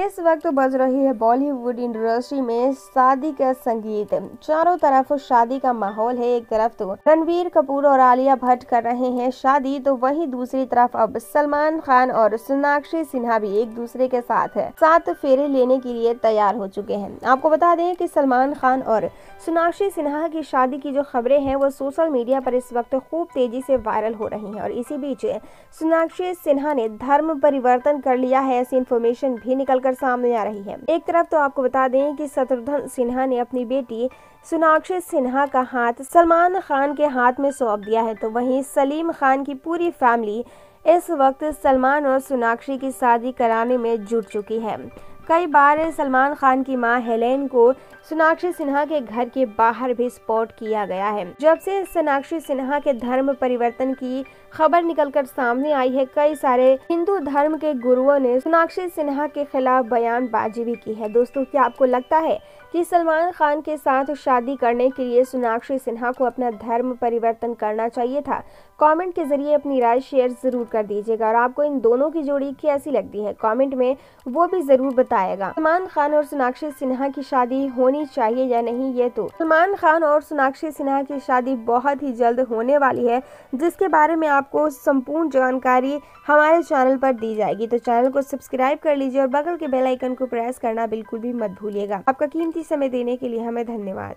इस वक्त बज रही है बॉलीवुड इंडस्ट्री में शादी का संगीत। चारों तरफ़ शादी का माहौल है। एक तरफ़ तो रणवीर कपूर और आलिया भट्ट कर रहे हैं शादी तो वहीं दूसरी तरफ़ अब सलमान खान और सोनाक्षी सिन्हा भी एक दूसरे के साथ है। सात फेरे लेने के लिए तैयार हो चुके हैं। आपको बता दें कि सलमान खान और सोनाक्षी सिन्हा की शादी की जो खबरें हैं, वो सोशल मीडिया पर इस वक्त खूब तेज़ी से वायरल हो रही है और इसी बीच सोनाक्षी सिन्हा ने धर्म परिवर्तन कर लिया है, ऐसी इन्फॉर्मेशन भी निकल कर सामने आ रही है। एक तरफ़ तो आपको बता दें कि शत्रुघ्न सिन्हा ने अपनी बेटी सोनाक्षी सिन्हा का हाथ सलमान खान के हाथ में सौंप दिया है तो वहीं सलीम खान की पूरी फैमिली इस वक्त सलमान और सोनाक्षी की शादी कराने में जुट चुकी है। कई बार सलमान खान की माँ हेलेन को सोनाक्षी सिन्हा के घर के बाहर भी स्पॉट किया गया है। जब से सोनाक्षी सिन्हा के धर्म परिवर्तन की खबर निकलकर सामने आई है, कई सारे हिंदू धर्म के गुरुओं ने सोनाक्षी सिन्हा के खिलाफ बयानबाजी भी की है। दोस्तों, क्या आपको लगता है कि सलमान खान के साथ शादी करने के लिए सोनाक्षी सिन्हा को अपना धर्म परिवर्तन करना चाहिए था। कमेंट के ज़रिए अपनी राय शेयर ज़रूर कर दीजिएगा और आपको इन दोनों की जोड़ी कैसी लगती है कमेंट में वो भी ज़रूर बताएगा। सलमान खान और सोनाक्षी सिन्हा की शादी होनी चाहिए या नहीं ये तो सलमान खान और सोनाक्षी सिन्हा की शादी बहुत ही जल्द होने वाली है, जिसके बारे में आपको संपूर्ण जानकारी हमारे चैनल पर दी जाएगी। तो चैनल को सब्सक्राइब कर लीजिए और बगल के बेलाइकन को प्रेस करना बिल्कुल भी मत भूलिएगा। आपका समय देने के लिए हमें धन्यवाद।